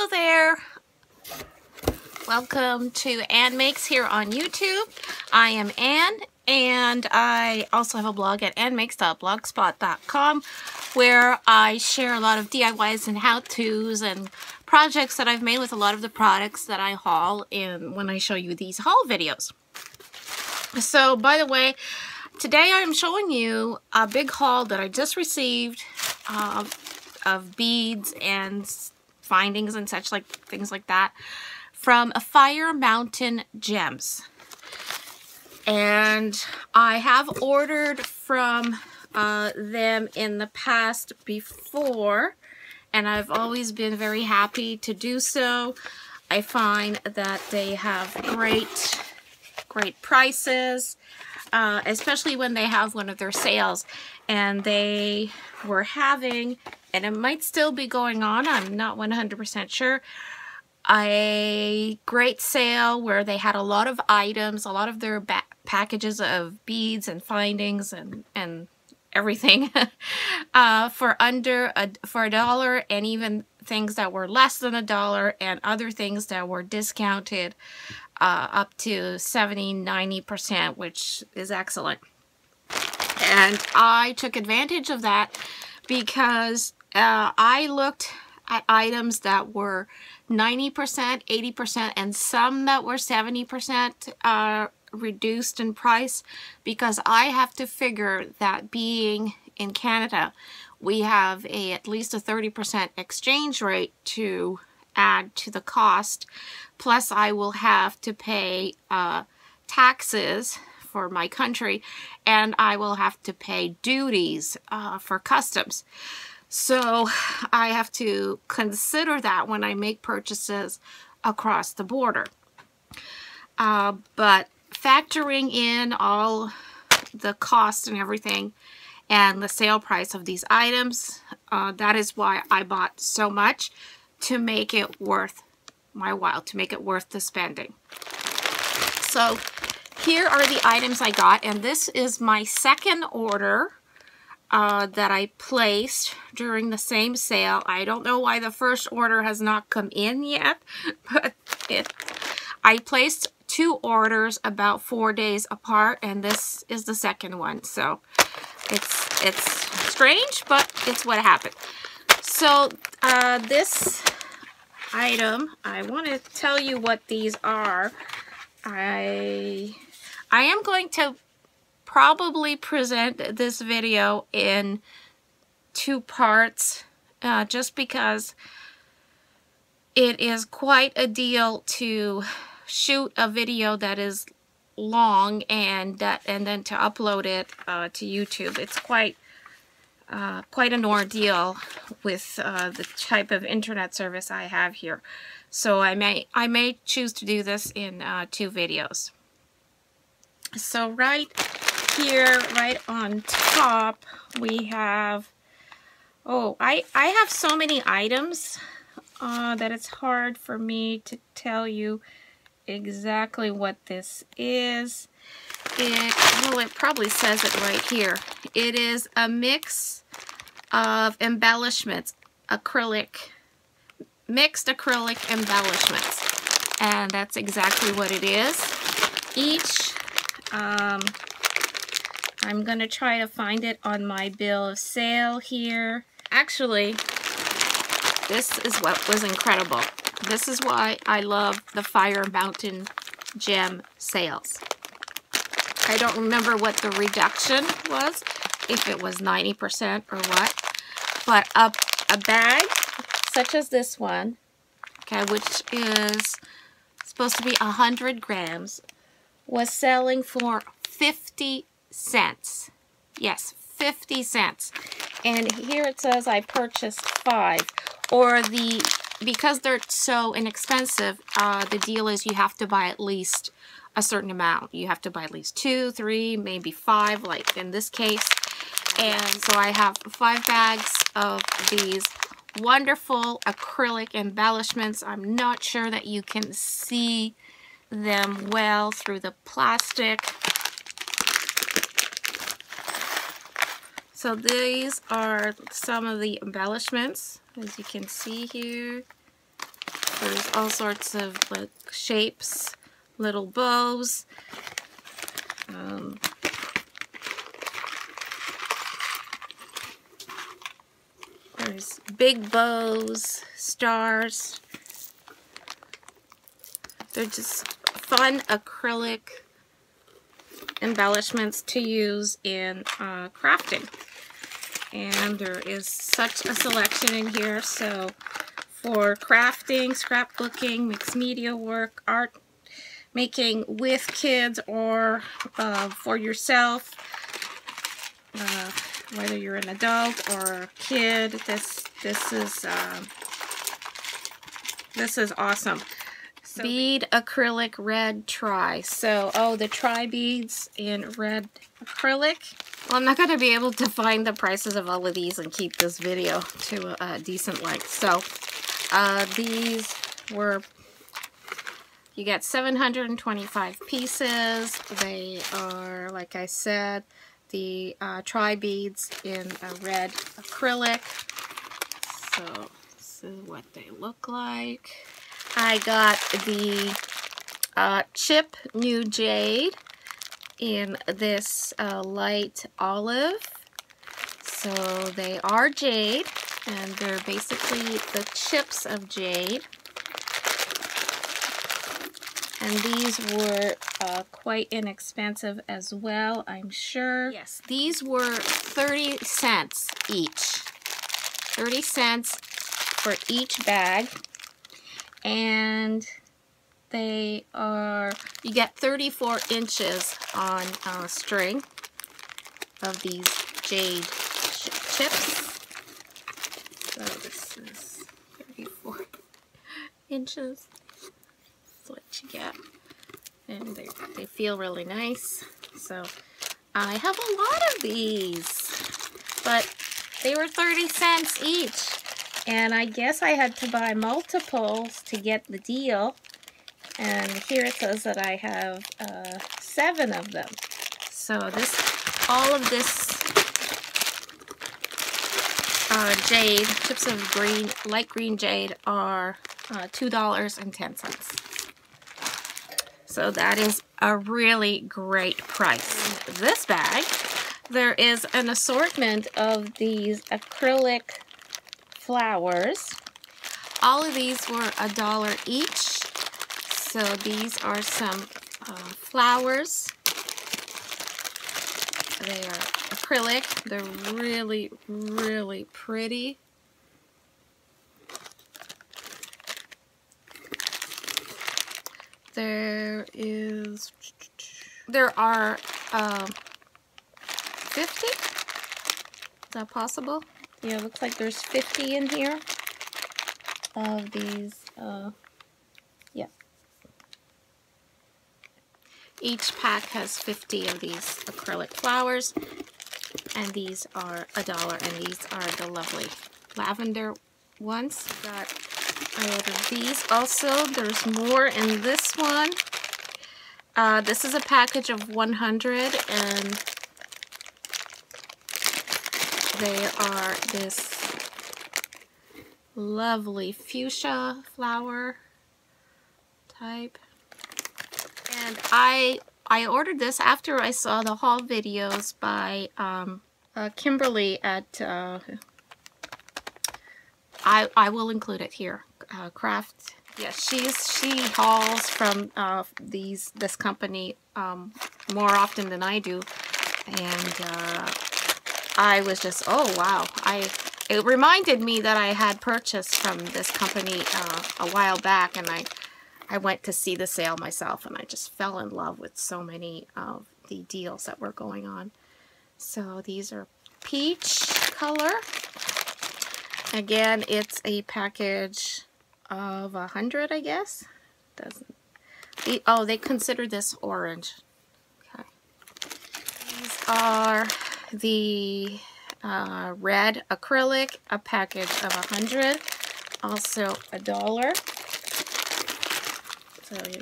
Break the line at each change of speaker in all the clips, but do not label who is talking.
Hello there. Welcome to Ann Makes here on YouTube. I am Ann and I also have a blog at annmakes.blogspot.com where I share a lot of DIYs and how-tos and projects that I've made with a lot of the products that I haul in when I show you these haul videos. So, by the way, today I'm showing you a big haul that I just received uh, of beads and findings and such like things like that from Fire Mountain Gems. And I have ordered from uh, them in the past before, and I've always been very happy to do so. I find that they have great, great prices, uh, especially when they have one of their sales. And they were having and it might still be going on, I'm not 100% sure, a great sale where they had a lot of items, a lot of their packages of beads and findings and, and everything uh, for under a, for a dollar and even things that were less than a dollar and other things that were discounted uh, up to 70 90% which is excellent. And I took advantage of that because uh, I looked at items that were 90%, 80%, and some that were 70% uh, reduced in price because I have to figure that being in Canada, we have a at least a 30% exchange rate to add to the cost. Plus, I will have to pay uh, taxes for my country, and I will have to pay duties uh, for customs. So I have to consider that when I make purchases across the border. Uh, but factoring in all the cost and everything and the sale price of these items, uh, that is why I bought so much to make it worth my while, to make it worth the spending. So here are the items I got, and this is my second order uh, that I placed during the same sale. I don't know why the first order has not come in yet, but it, I placed two orders about four days apart, and this is the second one. So it's it's strange, but it's what happened. So uh, this item, I want to tell you what these are. I I am going to probably present this video in two parts uh, just because it is quite a deal to shoot a video that is long and that and then to upload it uh, to YouTube. It's quite uh, quite an ordeal with uh, the type of internet service I have here. So I may I may choose to do this in uh, two videos. So right here, right on top, we have, oh, I, I have so many items uh, that it's hard for me to tell you exactly what this is. It, well, it probably says it right here. It is a mix of embellishments, acrylic, mixed acrylic embellishments. And that's exactly what it is. Each um, I'm going to try to find it on my bill of sale here. Actually, this is what was incredible. This is why I love the Fire Mountain Gem sales. I don't remember what the reduction was, if it was 90% or what, but a, a bag such as this one, okay, which is supposed to be 100 grams, was selling for 50 cents. Yes, 50 cents. And here it says I purchased five. Or the, because they're so inexpensive, uh, the deal is you have to buy at least a certain amount. You have to buy at least two, three, maybe five, like in this case. And so I have five bags of these wonderful acrylic embellishments. I'm not sure that you can see them well through the plastic. So these are some of the embellishments, as you can see here. There's all sorts of like shapes, little bows. Um, there's big bows, stars. They're just fun acrylic embellishments to use in uh, crafting. And there is such a selection in here. So for crafting, scrapbooking, mixed media work, art making with kids or uh, for yourself, uh, whether you're an adult or a kid, this this is uh, this is awesome. So bead acrylic red tri. So, oh, the tri beads in red acrylic. Well, I'm not going to be able to find the prices of all of these and keep this video to a, decent length. So, uh, these were, you get 725 pieces. They are, like I said, the uh, tri beads in a red acrylic. So, this is what they look like. I got the uh, Chip New Jade in this uh, light olive. So they are jade, and they're basically the chips of jade. And these were uh, quite inexpensive as well, I'm sure. Yes, these were 30 cents each. 30 cents for each bag and they are, you get 34 inches on a string of these jade chips. So this is 34 inches. That's what you get. And they, they feel really nice. So I have a lot of these, but they were 30 cents each. And I guess I had to buy multiples to get the deal. And here it says that I have uh, seven of them. So this, all of this uh, jade, chips of green, light green jade are uh, $2.10. So that is a really great price. This bag, there is an assortment of these acrylic flowers. All of these were a dollar each. So these are some uh, flowers. They are acrylic. They're really, really pretty. There is, there are uh, 50? Is that possible? Yeah, looks like there's 50 in here of these, uh, yeah. Each pack has 50 of these acrylic flowers, and these are a dollar, and these are the lovely lavender ones. Got, I ordered these also. There's more in this one. Uh, this is a package of 100, and they are this lovely fuchsia flower type. And I I ordered this after I saw the haul videos by um, uh, Kimberly at, uh, I, I will include it here, uh, Craft. Yes, she's, she hauls from uh, these this company um, more often than I do. And uh, I was just, oh wow. I It reminded me that I had purchased from this company uh, a while back and I, I went to see the sale myself and I just fell in love with so many of the deals that were going on. So these are peach color. Again, it's a package of a hundred, I guess. Doesn't. Oh, they consider this orange. Okay. These are the uh, red acrylic, a package of a 100, also a dollar. So you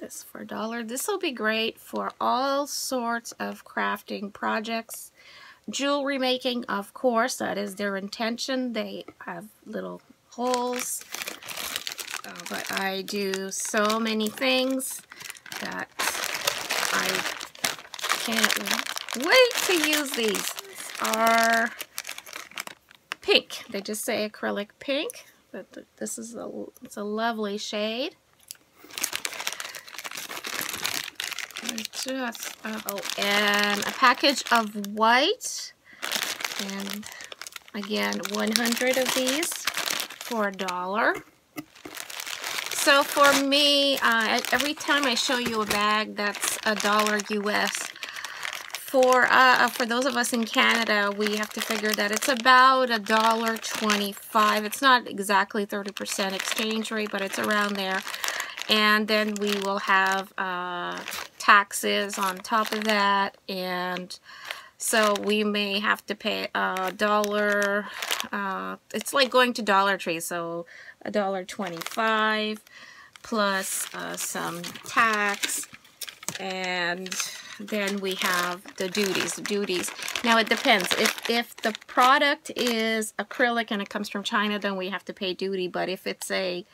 this for a dollar. This will be great for all sorts of crafting projects. Jewelry making, of course, that is their intention. They have little holes. Um, but I do so many things that I can't wait to use these. These are pink. They just say acrylic pink, but this is a, it's a lovely shade. Just, oh, and a package of white, and again, 100 of these for a dollar. So for me, uh, every time I show you a bag that's a dollar US, for uh, for those of us in Canada, we have to figure that it's about a dollar twenty-five. It's not exactly 30% exchange rate, but it's around there. And then we will have uh, taxes on top of that, and so we may have to pay a dollar. Uh, it's like going to Dollar Tree, so a dollar twenty-five plus uh, some tax and then we have the duties. Duties. Now it depends. If if the product is acrylic and it comes from China, then we have to pay duty. But if it's a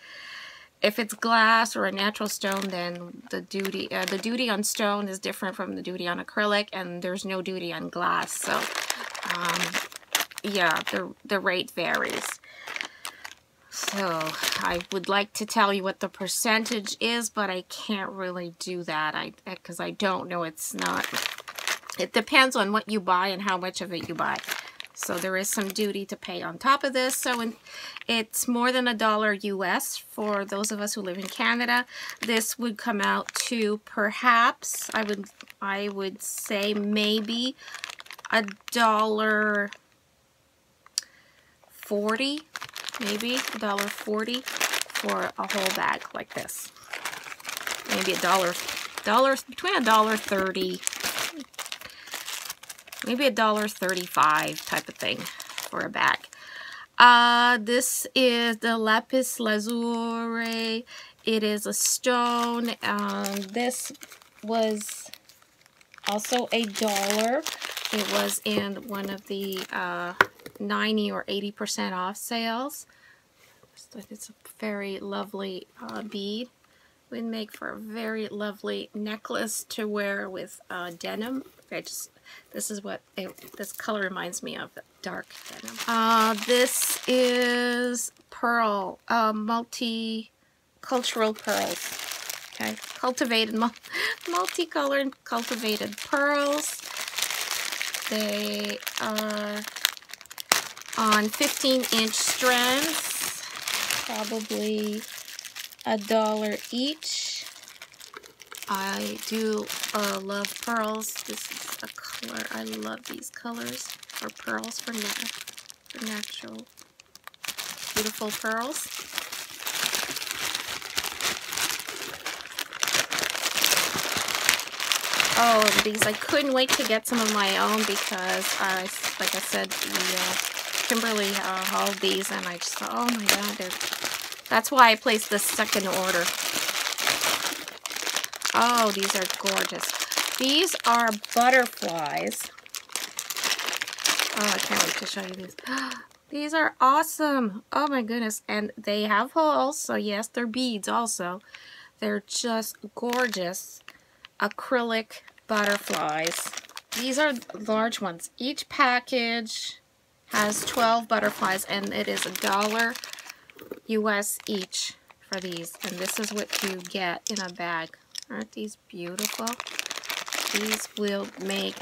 if it's glass or a natural stone, then the duty uh, the duty on stone is different from the duty on acrylic, and there's no duty on glass. So, um, yeah, the the rate varies. So I would like to tell you what the percentage is, but I can't really do that I because I don't know. It's not. It depends on what you buy and how much of it you buy. So there is some duty to pay on top of this. So in, it's more than a dollar US for those of us who live in Canada. This would come out to perhaps I would I would say maybe a dollar forty maybe $1.40 for a whole bag like this. Maybe a dollar, dollars between a dollar thirty, maybe a dollar thirty-five type of thing for a bag. Uh, this is the lapis lazuli. It is a stone. Um, this was also a dollar. It was in one of the uh, 90 or 80% off sales. It's a very lovely uh, bead. Would make for a very lovely necklace to wear with uh, denim. I just this is what it, this color reminds me of dark denim. Uh, this is pearl, uh, multi-cultural pearls. Okay, cultivated, multicolored cultivated pearls. They are on 15 inch strands, probably a dollar each. I do uh, love pearls. This is a color. I love these colors for pearls for, nat for natural beautiful pearls. Oh, these, I couldn't wait to get some of my own because, I, like I said, the uh, Kimberly uh, hauled these, and I just thought, oh my god, that's why I placed the second order. Oh, these are gorgeous. These are butterflies. Oh, I can't wait to show you these. These are awesome. Oh my goodness. And they have holes, so yes, they're beads also. They're just gorgeous acrylic butterflies. These are large ones. Each package has 12 butterflies and it is a dollar US each for these. And this is what you get in a bag. Aren't these beautiful? These will make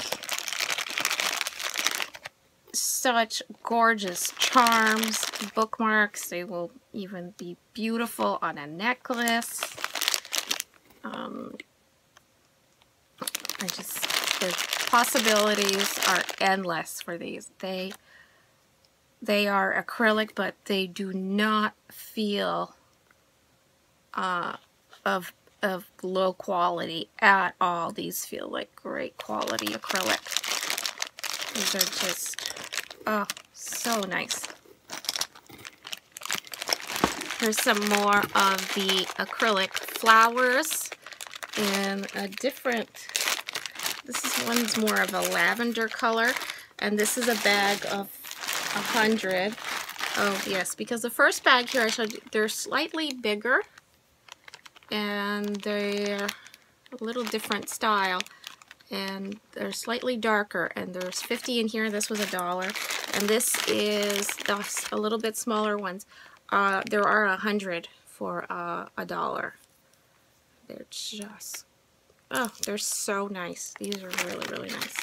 such gorgeous charms, bookmarks. They will even be beautiful on a necklace. Um, I just, the possibilities are endless for these. They they are acrylic, but they do not feel uh, of, of low quality at all. These feel like great quality acrylic. These are just, oh, so nice. Here's some more of the acrylic flowers in a different, this is one's more of a lavender color, and this is a bag of a hundred. Oh yes, because the first bag here I showed you, they're slightly bigger and they're a little different style and they're slightly darker and there's 50 in here this was a dollar. And this is the, a little bit smaller ones. Uh, there are a hundred for uh, a dollar. They're just oh they're so nice. These are really really nice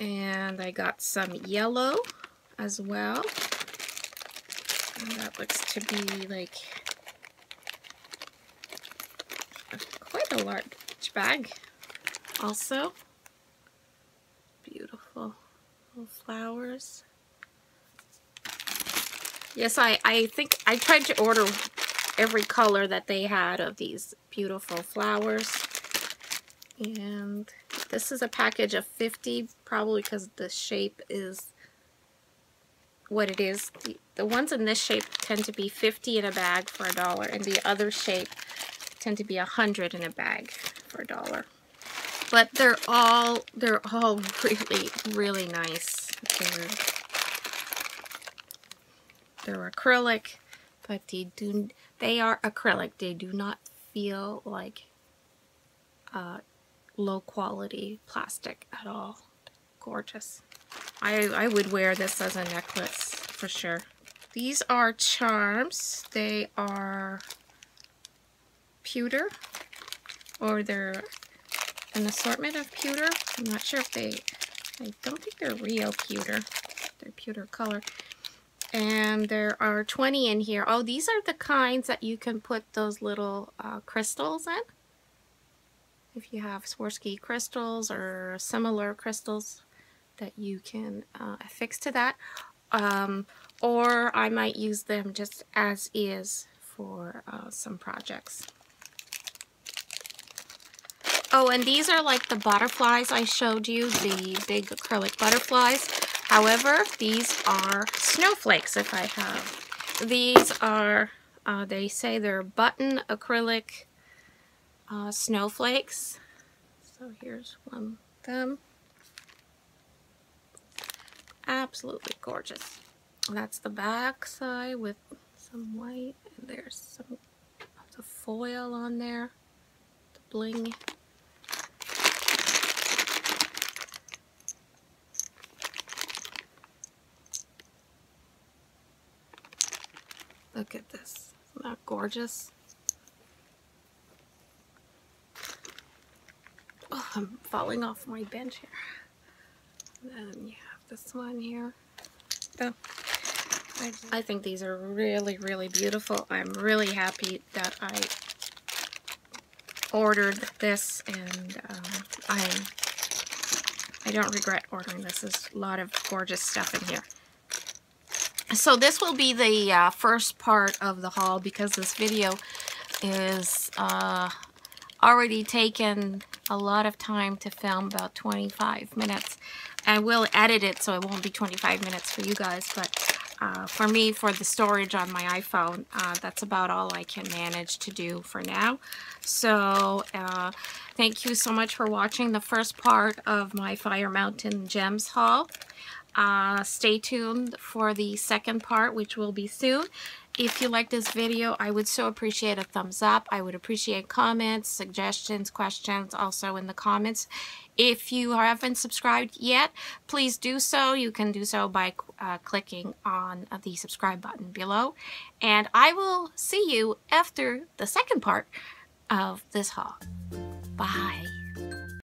and I got some yellow as well and that looks to be like quite a large bag also. Beautiful little flowers. Yes, I, I think I tried to order every color that they had of these beautiful flowers. And this is a package of 50, probably because the shape is what it is. The, the ones in this shape tend to be 50 in a bag for a dollar, and the other shape tend to be 100 in a bag for a dollar. But they're all they're all really really nice. They're they're acrylic, but they do they are acrylic. They do not feel like uh, low quality plastic at all. Gorgeous. I I would wear this as a necklace for sure. These are charms. They are pewter or they're an assortment of pewter. I'm not sure if they, I don't think they're real pewter. They're pewter color. And there are 20 in here. Oh, these are the kinds that you can put those little uh, crystals in. If you have Swarovski crystals or similar crystals that you can uh, affix to that. Um, or I might use them just as is for uh, some projects. Oh, and these are like the butterflies I showed you, the big acrylic butterflies. However, these are snowflakes if I have. These are, uh, they say they're button acrylic uh, snowflakes. So here's one of them. Absolutely gorgeous. That's the back side with some white. And there's some of the foil on there. The bling. Look at this. Isn't that gorgeous? I'm falling off my bench here. Then you have this one here. Oh, I, I think these are really, really beautiful. I'm really happy that I ordered this and um, I I don't regret ordering this. There's a lot of gorgeous stuff in here so this will be the uh, first part of the haul because this video is uh, already taken a lot of time to film about 25 minutes. I will edit it so it won't be 25 minutes for you guys but uh, for me for the storage on my iPhone uh, that's about all I can manage to do for now. So uh, thank you so much for watching the first part of my Fire Mountain Gems haul. Uh, stay tuned for the second part, which will be soon. If you like this video, I would so appreciate a thumbs up. I would appreciate comments, suggestions, questions also in the comments. If you haven't subscribed yet, please do so. You can do so by uh, clicking on the subscribe button below. And I will see you after the second part of this haul. Bye.